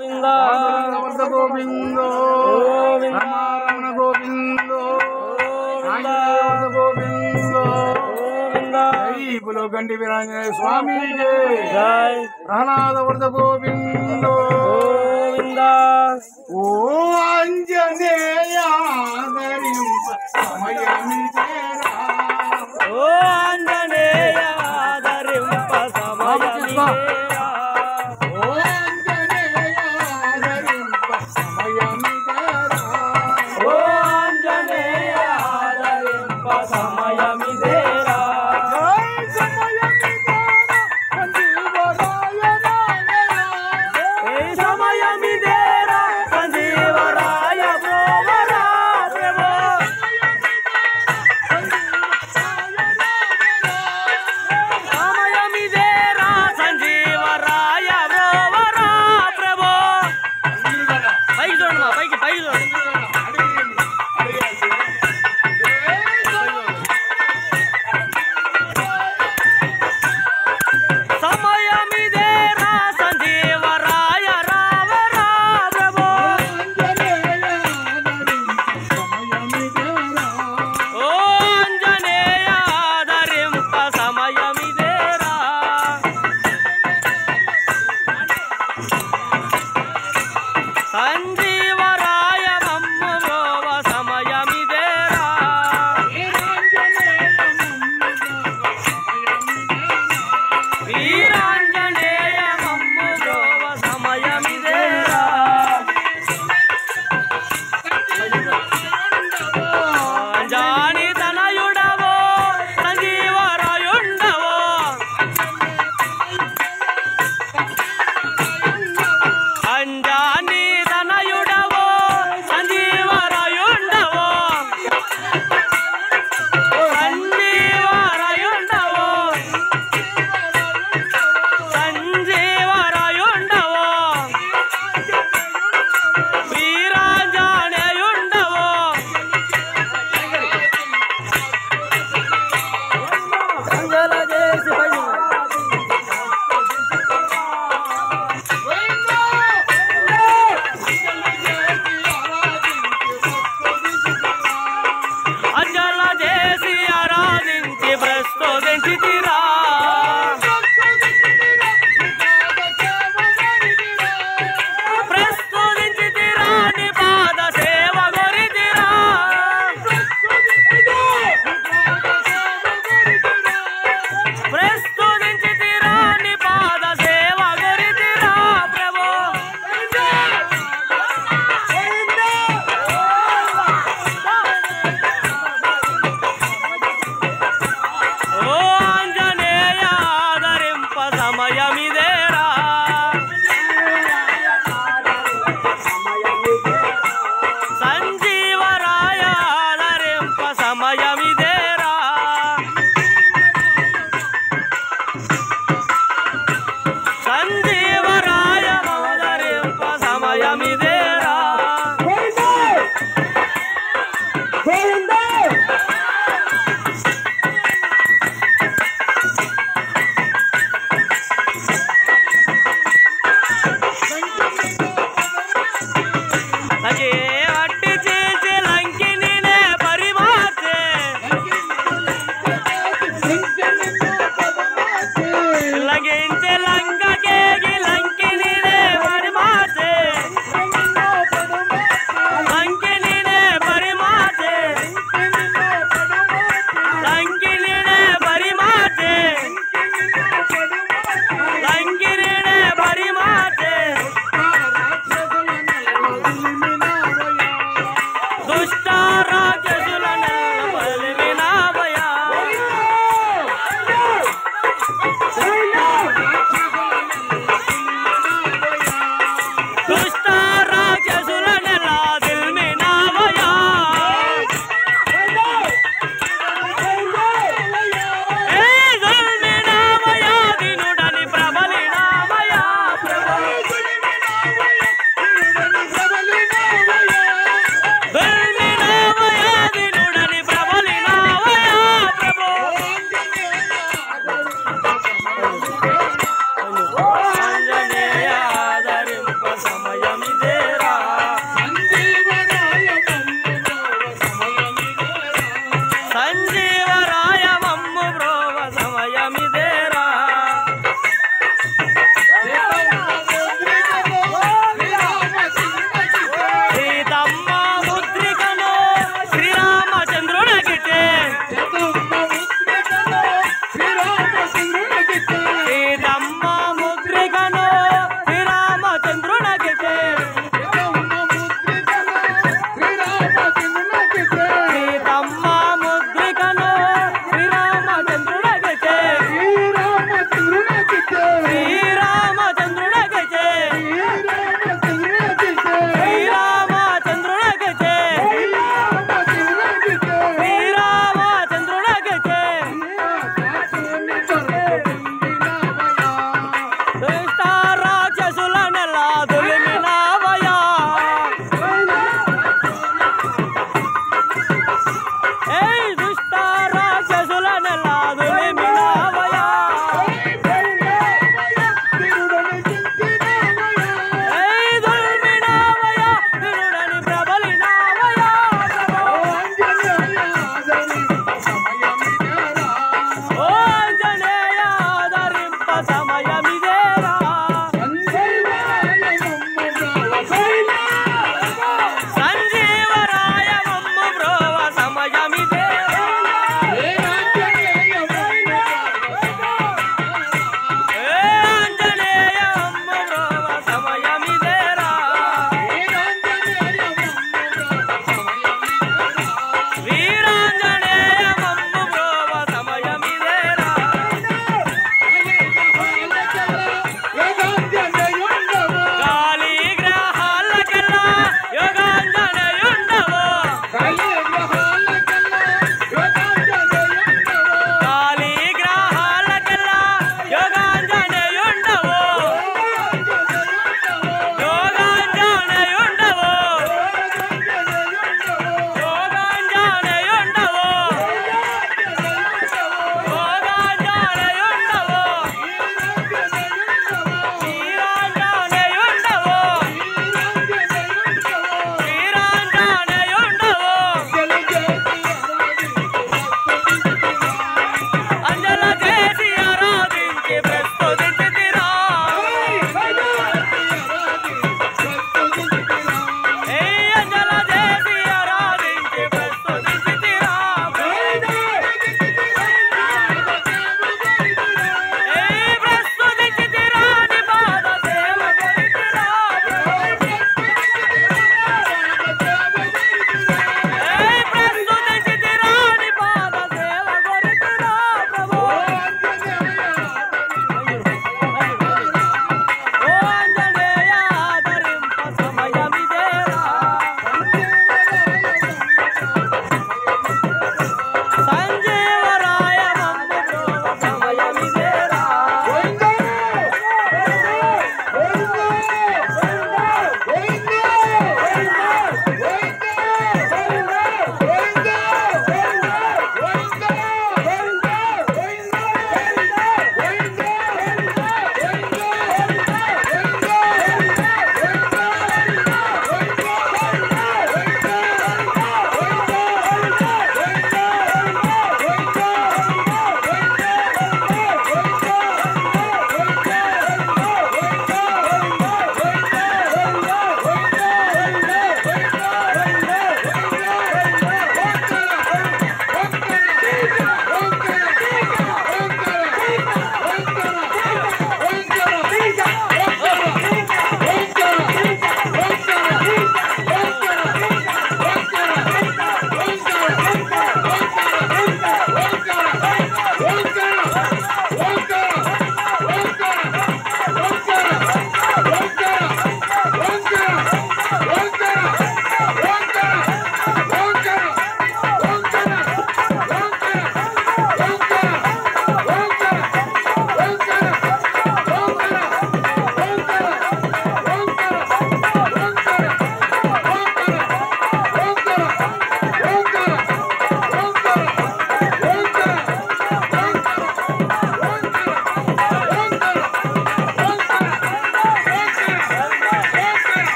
గోవింద. గోవిందో. రమణ గోవిందో. గోవిందో. బులో గండి వీరాంజనేయ స్వామి ప్రహ్లాద వరద గోవిందో. గోవింద. ఓ అంజనేయ ఓ Là bay 了